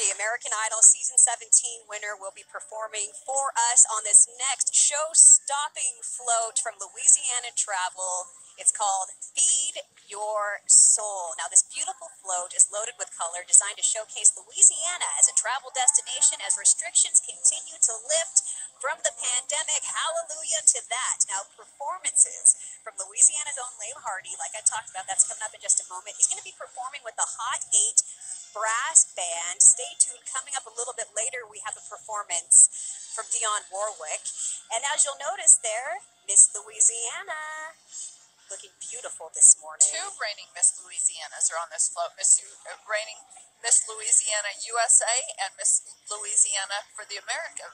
American Idol season 17 winner, will be performing for us on this next show stopping float from Louisiana Travel. It's called Feed Your Soul. Now, this beautiful float is loaded with color, designed to showcase Louisiana as a travel destination as restrictions continue to lift from the pandemic. Hallelujah to that. Now, performances from Louisiana's own Laine Hardy, like I talked about, that's coming up in just a moment. He's going to be performing with the Hot Eight brass band. Stay tuned. Coming up a little bit later, we have a performance from Dionne Warwick. And as you'll notice there, Miss Louisiana looking beautiful this morning. Two reigning Miss Louisianas are on this float. Miss uh, reigning Miss Louisiana USA and Miss Louisiana for the American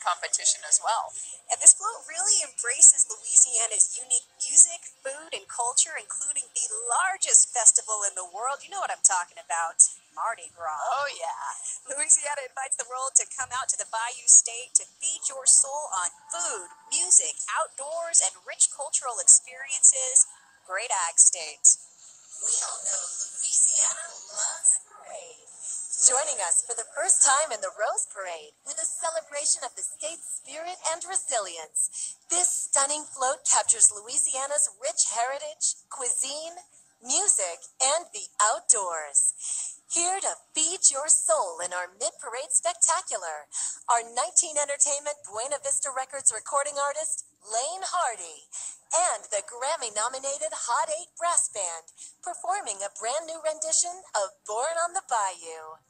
competition as well. And this float really embraces Louisiana's unique music, food, and culture, including the largest festival in the world. You know what I'm talking about. Mardi Gras. Oh, yeah. Louisiana invites the world to come out to the Bayou State to feed your soul on food, music, outdoors, and rich cultural experiences. Great Ag State. We all know Louisiana loves parade. Joining us for the first time in the Rose Parade with a celebration of the state's spirit and resilience, this stunning float captures Louisiana's rich heritage, cuisine, music, and the outdoors. Here to feed your soul in our mid parade spectacular, our 19 Entertainment Buena Vista Records recording artist, Laine Hardy, and the Grammy nominated Hot 8 Brass Band, performing a brand new rendition of Born on the Bayou.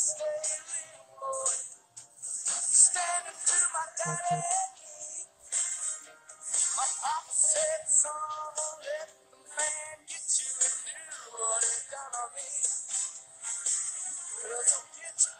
Cause he'll get you.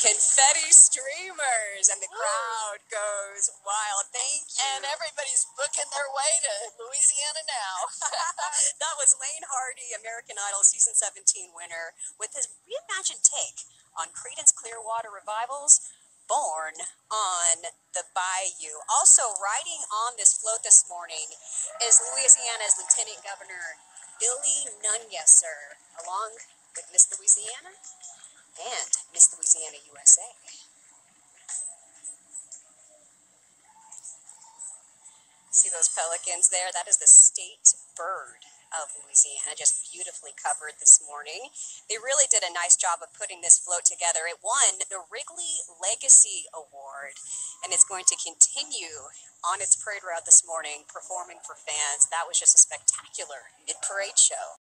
confetti streamers, and the crowd goes wild. Thank you. And everybody's booking their way to Louisiana now. that was Laine Hardy, American Idol season 17 winner, with his reimagined take on Creedence Clearwater Revival's Born on the Bayou. Also, riding on this float this morning is Louisiana's Lieutenant Governor Billy Nungesser, along with Miss Louisiana and Miss Louisiana USA. See those pelicans there? That is the state bird of Louisiana, just beautifully covered this morning. They really did a nice job of putting this float together. It won the Wrigley Legacy Award, and it's going to continue on its parade route this morning, performing for fans. That was just a spectacular mid parade show.